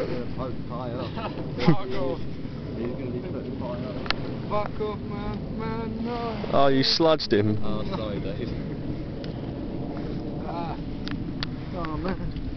He's gonna be putting up. Fuck off, man. Man, no. Oh, you sludged him. Oh, sorry, Dave. Ah. Oh, man.